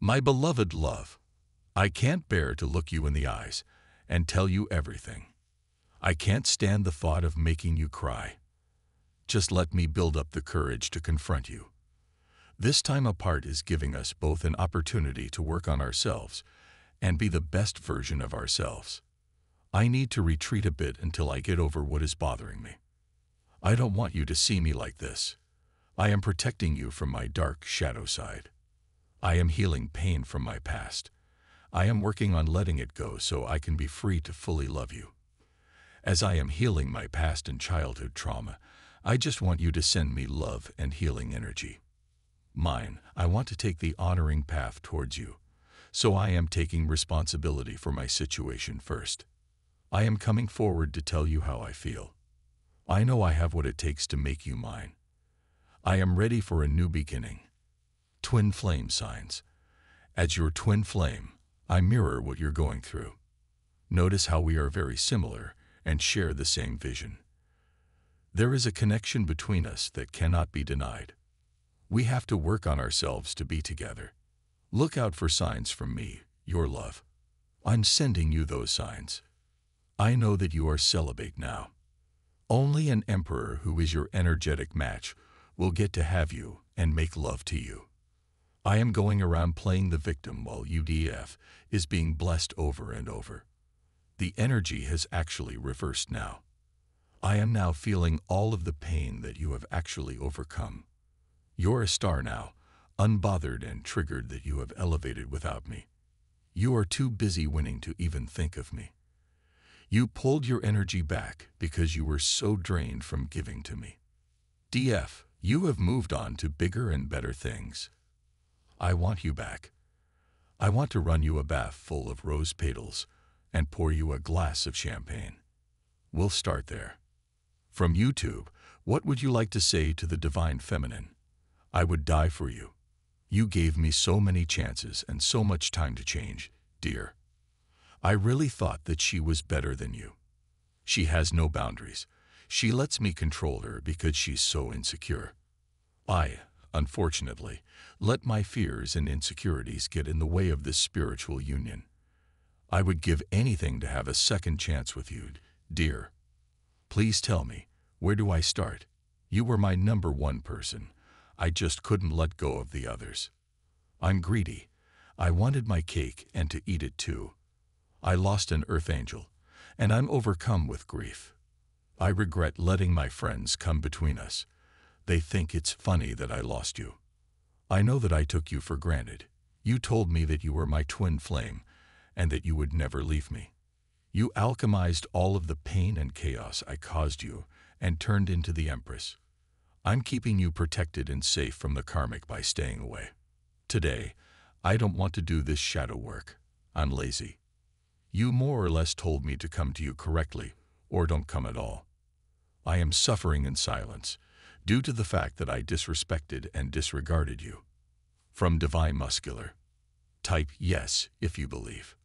My beloved love, I can't bear to look you in the eyes and tell you everything. I can't stand the thought of making you cry. Just let me build up the courage to confront you. This time apart is giving us both an opportunity to work on ourselves and be the best version of ourselves. I need to retreat a bit until I get over what is bothering me. I don't want you to see me like this. I am protecting you from my dark shadow side. I am healing pain from my past. I am working on letting it go so I can be free to fully love you. As I am healing my past and childhood trauma, I just want you to send me love and healing energy. Mine, I want to take the honoring path towards you, so I am taking responsibility for my situation first. I am coming forward to tell you how I feel. I know I have what it takes to make you mine. I am ready for a new beginning. Twin flame signs. As your twin flame, I mirror what you're going through. Notice how we are very similar and share the same vision. There is a connection between us that cannot be denied. We have to work on ourselves to be together. Look out for signs from me, your love. I'm sending you those signs. I know that you are celibate now. Only an emperor who is your energetic match will get to have you and make love to you. I am going around playing the victim while UDF is being blessed over and over. The energy has actually reversed now. I am now feeling all of the pain that you have actually overcome. You're a star now, unbothered and triggered that you have elevated without me. You are too busy winning to even think of me. You pulled your energy back because you were so drained from giving to me. DF, you have moved on to bigger and better things. I want you back. I want to run you a bath full of rose petals and pour you a glass of champagne. We'll start there. From YouTube, what would you like to say to the Divine Feminine? I would die for you. You gave me so many chances and so much time to change, dear. I really thought that she was better than you. She has no boundaries. She lets me control her because she's so insecure. I, unfortunately, let my fears and insecurities get in the way of this spiritual union. I would give anything to have a second chance with you, dear. Please tell me, where do I start? You were my number one person. I just couldn't let go of the others. I'm greedy. I wanted my cake and to eat it too. I lost an earth angel, and I'm overcome with grief. I regret letting my friends come between us. They think it's funny that I lost you. I know that I took you for granted. You told me that you were my twin flame and that you would never leave me. You alchemized all of the pain and chaos I caused you and turned into the Empress. I'm keeping you protected and safe from the karmic by staying away. Today, I don't want to do this shadow work. I'm lazy. You more or less told me to come to you correctly, or don't come at all. I am suffering in silence, due to the fact that I disrespected and disregarded you. From Divine Masculine. Type yes if you believe.